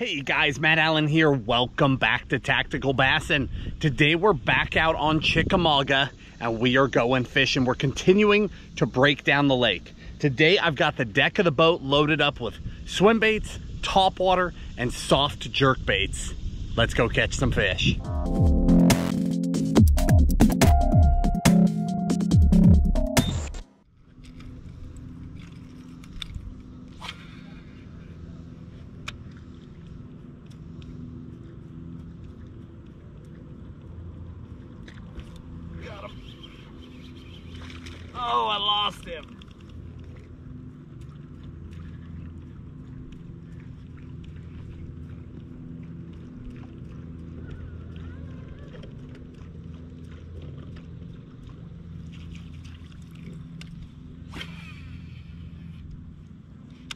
Hey guys, Matt Allen here. Welcome back to Tactical Bass. And today we're back out on Chickamauga and we are going fishing. We're continuing to break down the lake. Today I've got the deck of the boat loaded up with swim baits, top water, and soft jerk baits. Let's go catch some fish.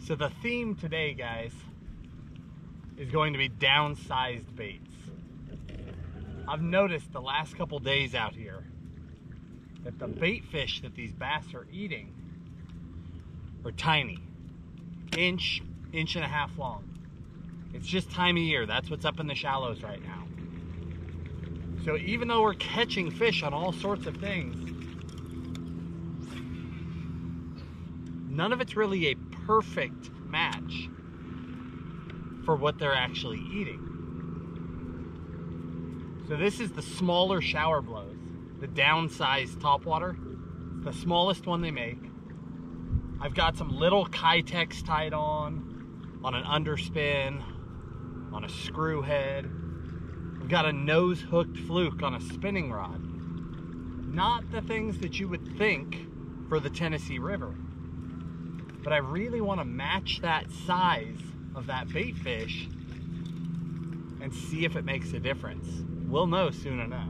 So the theme today, guys, is going to be downsized baits. I've noticed the last couple days out here that the bait fish that these bass are eating are tiny. Inch, inch and a half long. It's just time of year. That's what's up in the shallows right now. So even though we're catching fish on all sorts of things, none of it's really a perfect match for what they're actually eating. So this is the smaller shower blows, the downsized topwater, the smallest one they make. I've got some little Keitechs tied on, on an underspin, on a screw head. I've got a nose hooked fluke on a spinning rod. Not the things that you would think for the Tennessee River. But I really want to match that size of that bait fish and see if it makes a difference. We'll know soon enough.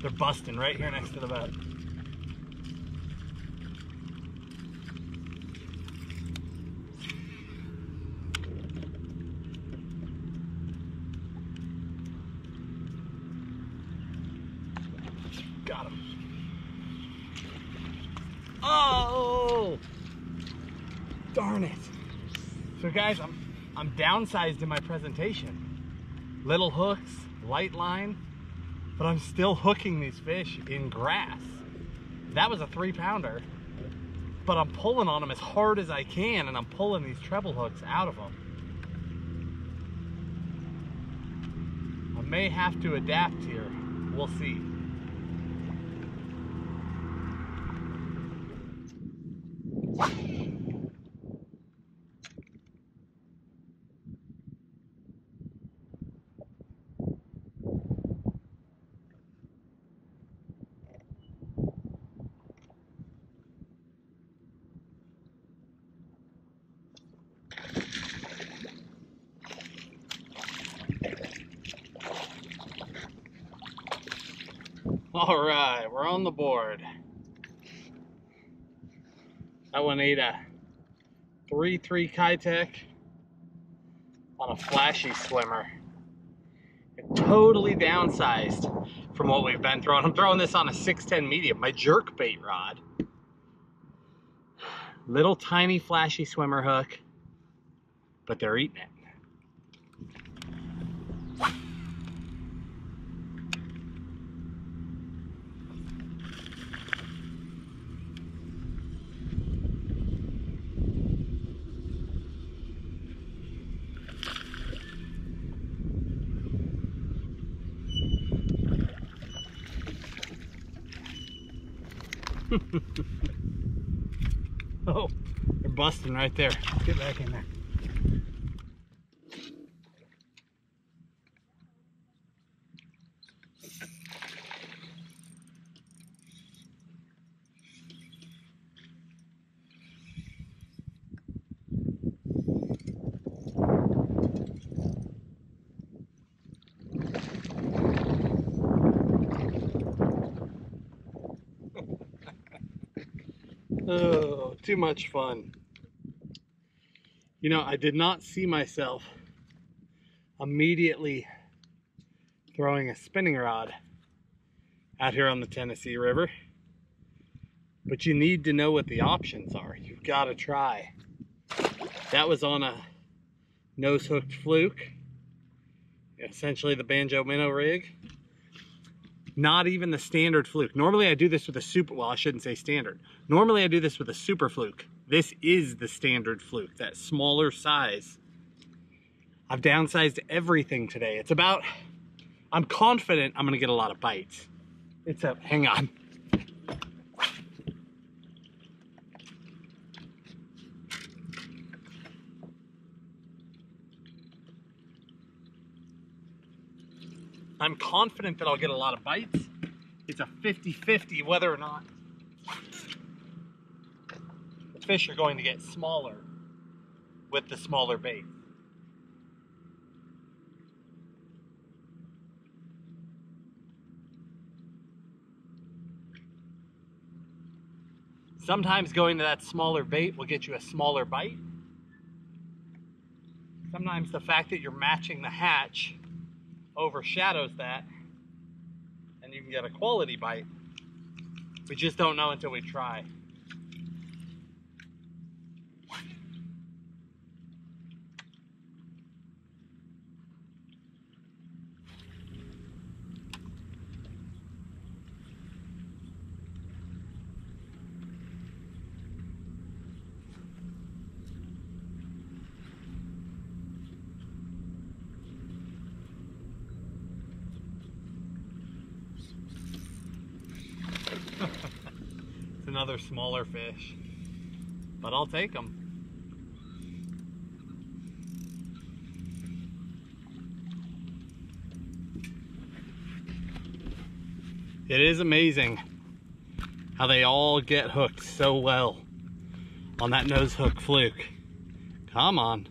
They're busting right here next to the boat. Got him. Oh! Darn it. So guys, I'm I'm downsized in my presentation. Little hooks, light line, but I'm still hooking these fish in grass. That was a three pounder, but I'm pulling on them as hard as I can and I'm pulling these treble hooks out of them. I may have to adapt here. We'll see. All right, we're on the board. That one ate a 3-3 Keitech on a flashy swimmer. It totally downsized from what we've been throwing. I'm throwing this on a 610 medium, my jerk bait rod. Little tiny flashy swimmer hook, but they're eating it. oh, they're busting right there. Get back in there. Oh, too much fun. You know, I did not see myself immediately throwing a spinning rod out here on the Tennessee River. But you need to know what the options are. You've got to try. That was on a nose hooked fluke, essentially the banjo minnow rig. Not even the standard fluke. Normally I do this with a super, well I shouldn't say standard. Normally I do this with a super fluke. This is the standard fluke, that smaller size. I've downsized everything today. It's about, I'm confident I'm gonna get a lot of bites. It's a, hang on. I'm confident that I'll get a lot of bites. It's a 50-50 whether or not the fish are going to get smaller with the smaller bait. Sometimes going to that smaller bait will get you a smaller bite. Sometimes the fact that you're matching the hatch overshadows that and you can get a quality bite. We just don't know until we try. it's another smaller fish, but I'll take them. It is amazing how they all get hooked so well on that nose hook fluke. Come on.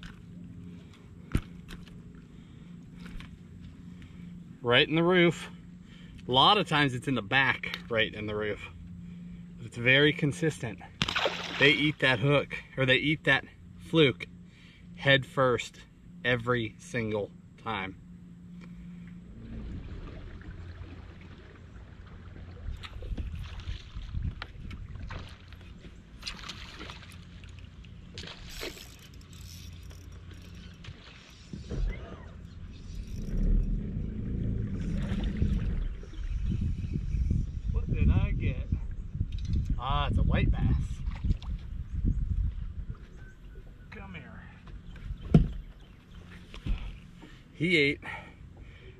Right in the roof. A lot of times it's in the back, right in the roof. It's very consistent. They eat that hook, or they eat that fluke head first every single time. What did I get? Ah, it's a white bass. Come here. He ate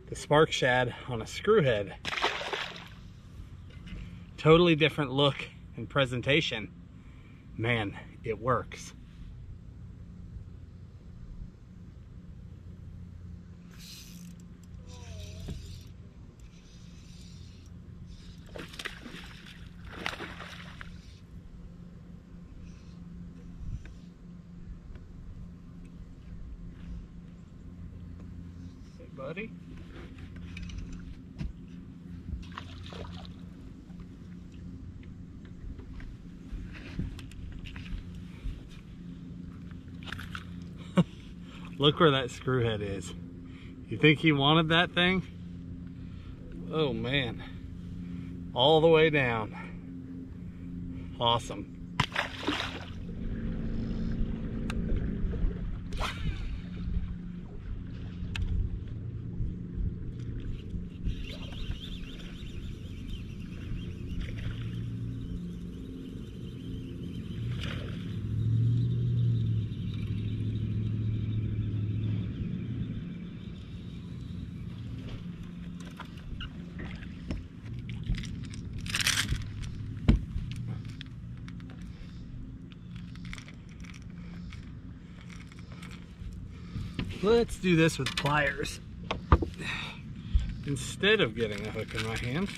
the spark shad on a screwhead. Totally different look and presentation. Man, it works. Hey, buddy. Look where that screw head is. You think he wanted that thing? Oh man. All the way down. Awesome. Let's do this with pliers. Instead of getting a hook in my hand.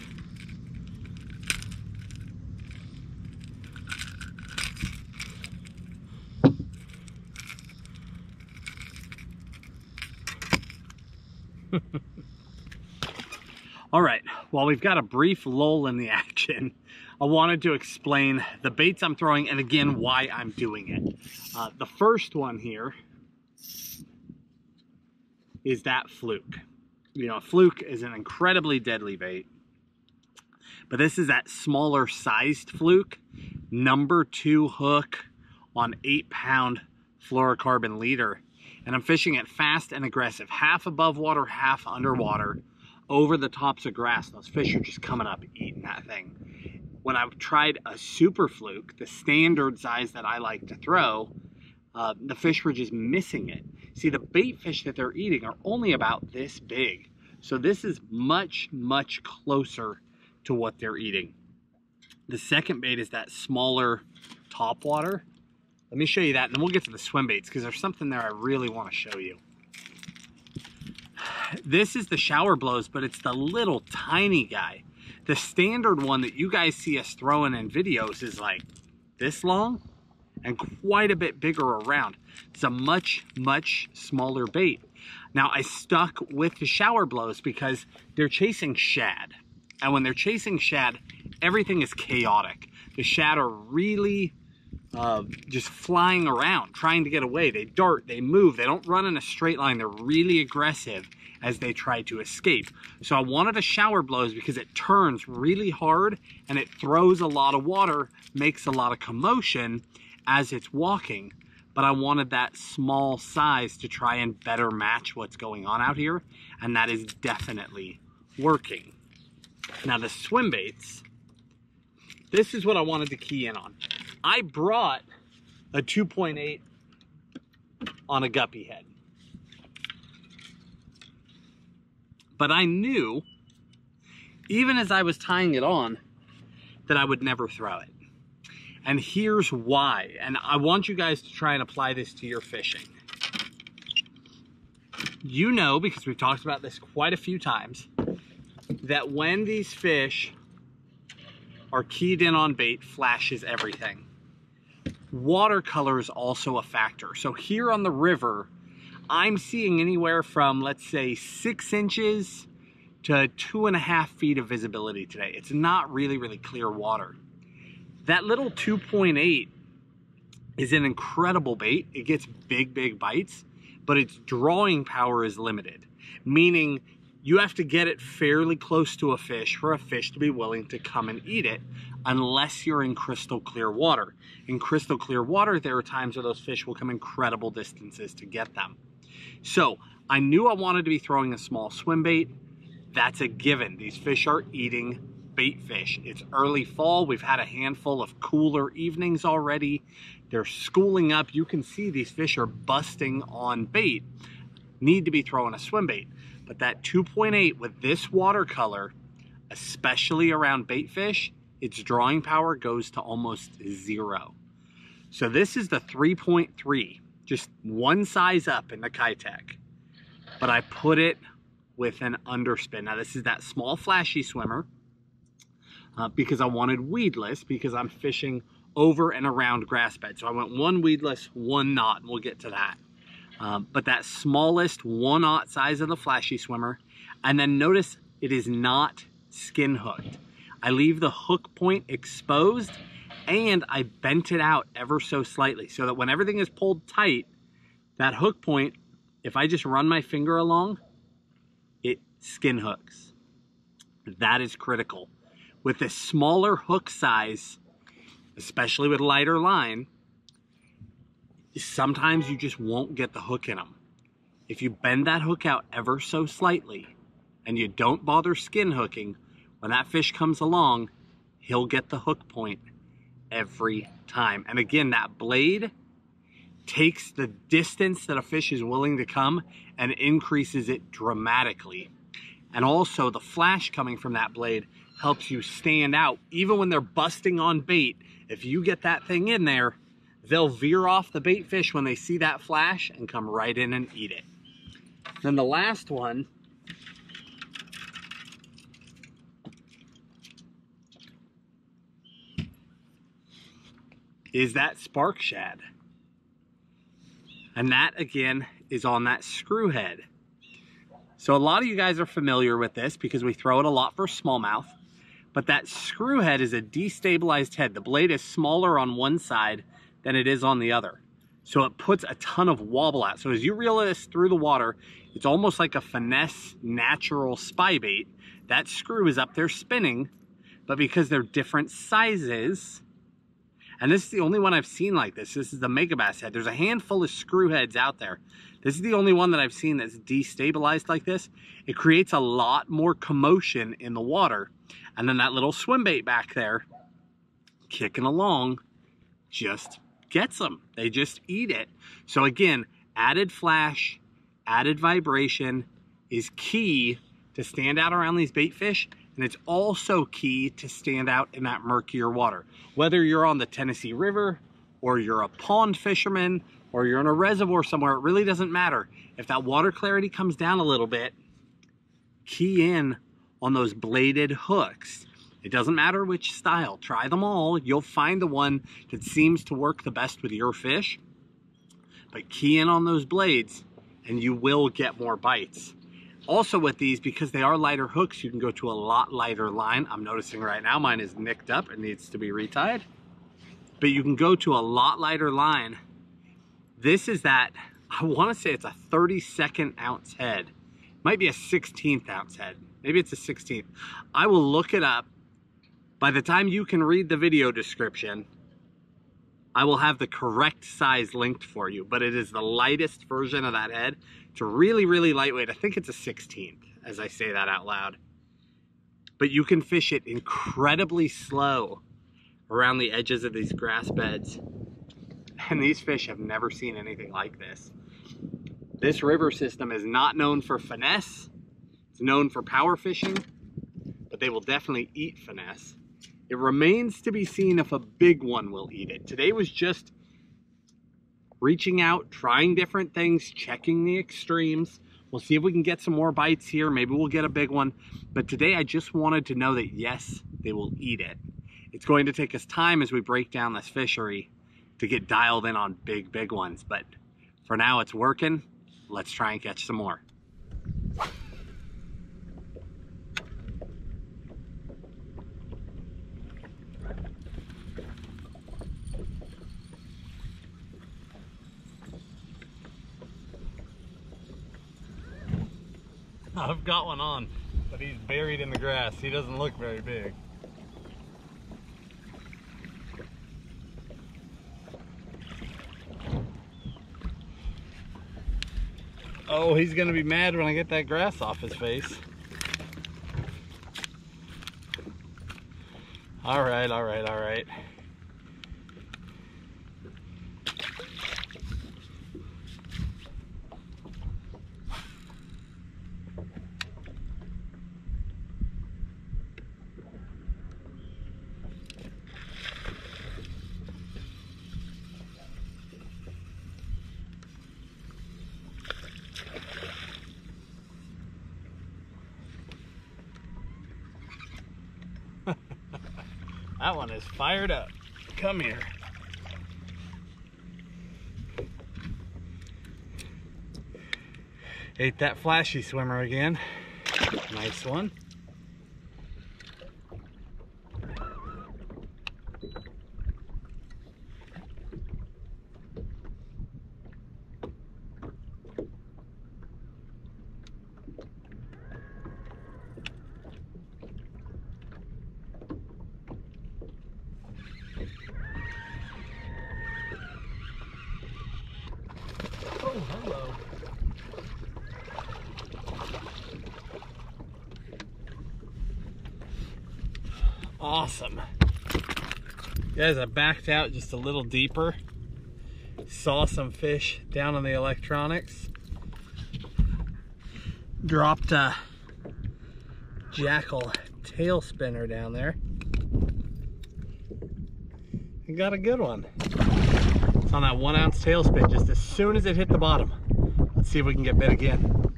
All right, while we've got a brief lull in the action, I wanted to explain the baits I'm throwing and again why I'm doing it. Uh, the first one here is that fluke. You know, a fluke is an incredibly deadly bait, but this is that smaller sized fluke, number two hook on eight pound fluorocarbon leader. And I'm fishing it fast and aggressive, half above water, half underwater, over the tops of grass. Those fish are just coming up eating that thing. When I've tried a super fluke, the standard size that I like to throw, uh, the fish were just missing it. See, the bait fish that they're eating are only about this big. So this is much, much closer to what they're eating. The second bait is that smaller top water. Let me show you that and then we'll get to the swim baits because there's something there I really want to show you. This is the shower blows, but it's the little tiny guy. The standard one that you guys see us throwing in videos is like this long and quite a bit bigger around. It's a much, much smaller bait. Now I stuck with the shower blows because they're chasing shad. And when they're chasing shad, everything is chaotic. The shad are really uh, just flying around, trying to get away. They dart, they move, they don't run in a straight line. They're really aggressive as they try to escape. So I wanted a shower blows because it turns really hard and it throws a lot of water, makes a lot of commotion as it's walking. But I wanted that small size to try and better match what's going on out here. And that is definitely working. Now the swim baits, this is what I wanted to key in on. I brought a 2.8 on a guppy head. But I knew, even as I was tying it on, that I would never throw it. And here's why. And I want you guys to try and apply this to your fishing. You know, because we've talked about this quite a few times, that when these fish are keyed in on bait, flashes everything. Watercolor is also a factor. So here on the river, I'm seeing anywhere from, let's say, six inches to two and a half feet of visibility today. It's not really, really clear water. That little 2.8 is an incredible bait. It gets big, big bites, but its drawing power is limited, meaning you have to get it fairly close to a fish for a fish to be willing to come and eat it unless you're in crystal clear water. In crystal clear water, there are times where those fish will come incredible distances to get them. So I knew I wanted to be throwing a small swim bait. That's a given. These fish are eating bait fish. It's early fall. We've had a handful of cooler evenings already. They're schooling up. You can see these fish are busting on bait. Need to be throwing a swim bait. But that 2.8 with this watercolor, especially around bait fish, its drawing power goes to almost zero. So this is the 3.3, just one size up in the Keitech. But I put it with an underspin. Now this is that small flashy swimmer uh, because I wanted weedless because I'm fishing over and around grass bed. So I went one weedless, one knot, and we'll get to that. Um, but that smallest one aught size of the flashy swimmer. And then notice it is not skin hooked. I leave the hook point exposed and I bent it out ever so slightly so that when everything is pulled tight, that hook point, if I just run my finger along, it skin hooks. That is critical. With this smaller hook size, especially with lighter line, sometimes you just won't get the hook in them. If you bend that hook out ever so slightly and you don't bother skin hooking, when that fish comes along, he'll get the hook point every time. And again, that blade takes the distance that a fish is willing to come and increases it dramatically. And also the flash coming from that blade helps you stand out. Even when they're busting on bait, if you get that thing in there, they'll veer off the bait fish when they see that flash and come right in and eat it. Then the last one is that spark shad. And that again is on that screw head. So a lot of you guys are familiar with this because we throw it a lot for smallmouth. But that screw head is a destabilized head. The blade is smaller on one side than it is on the other. So it puts a ton of wobble out. So as you reel this through the water, it's almost like a finesse natural spy bait. That screw is up there spinning, but because they're different sizes, and this is the only one I've seen like this. This is the Megabass head. There's a handful of screw heads out there. This is the only one that I've seen that's destabilized like this. It creates a lot more commotion in the water. And then that little swim bait back there, kicking along, just gets them. They just eat it. So again, added flash, added vibration is key to stand out around these bait fish and it's also key to stand out in that murkier water. Whether you're on the Tennessee River or you're a pond fisherman or you're in a reservoir somewhere, it really doesn't matter. If that water clarity comes down a little bit, key in on those bladed hooks. It doesn't matter which style, try them all. You'll find the one that seems to work the best with your fish. But key in on those blades and you will get more bites. Also with these, because they are lighter hooks, you can go to a lot lighter line. I'm noticing right now mine is nicked up and needs to be retied. But you can go to a lot lighter line. This is that, I wanna say it's a 32nd ounce head. Might be a 16th ounce head. Maybe it's a 16th. I will look it up. By the time you can read the video description, I will have the correct size linked for you, but it is the lightest version of that head. It's really, really lightweight. I think it's a 16th as I say that out loud. But you can fish it incredibly slow around the edges of these grass beds. And these fish have never seen anything like this. This river system is not known for finesse. It's known for power fishing, but they will definitely eat finesse. It remains to be seen if a big one will eat it. Today was just reaching out, trying different things, checking the extremes. We'll see if we can get some more bites here. Maybe we'll get a big one. But today I just wanted to know that yes, they will eat it. It's going to take us time as we break down this fishery to get dialed in on big, big ones. But for now, it's working. Let's try and catch some more. I've got one on, but he's buried in the grass. He doesn't look very big. Oh, he's gonna be mad when I get that grass off his face. All right, all right, all right. That one is fired up. Come here. Ate that flashy swimmer again. Nice one. Oh, hello. Awesome. Guys, I backed out just a little deeper. Saw some fish down on the electronics. Dropped a Jackall tail spinner down there. And got a good one. It's on that one ounce tail spin just as soon as it hit the bottom. Let's see if we can get bit again.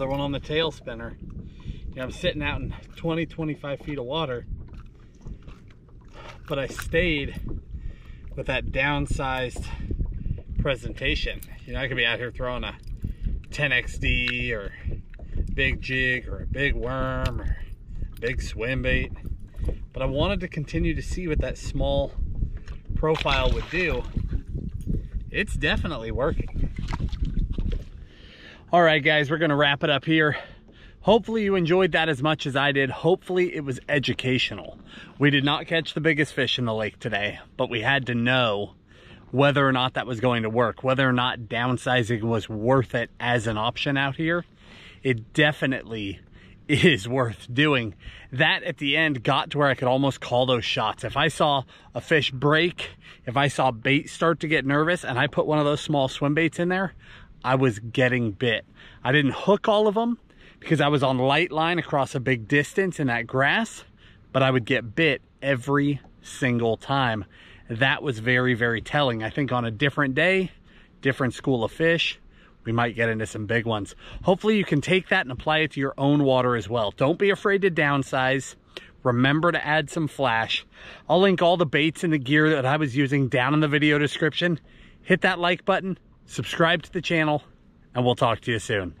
Another one on the tail spinner. You know, I'm sitting out in 20, 25 feet of water, but I stayed with that downsized presentation. You know, I could be out here throwing a 10XD or big jig or a big worm or big swim bait. But I wanted to continue to see what that small profile would do. It's definitely working. All right, guys, we're gonna wrap it up here. Hopefully you enjoyed that as much as I did. Hopefully it was educational. We did not catch the biggest fish in the lake today, but we had to know whether or not that was going to work, whether or not downsizing was worth it as an option out here. It definitely is worth doing. That at the end got to where I could almost call those shots. If I saw a fish break, if I saw bait start to get nervous and I put one of those small swim baits in there, I was getting bit. I didn't hook all of them because I was on light line across a big distance in that grass, but I would get bit every single time. That was very, very telling. I think on a different day, different school of fish, we might get into some big ones. Hopefully you can take that and apply it to your own water as well. Don't be afraid to downsize. Remember to add some flash. I'll link all the baits and the gear that I was using down in the video description. Hit that like button, subscribe to the channel, and we'll talk to you soon.